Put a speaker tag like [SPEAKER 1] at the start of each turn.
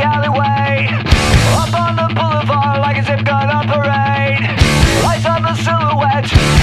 [SPEAKER 1] Up on the boulevard like a zip gun on parade. Lights on the silhouette.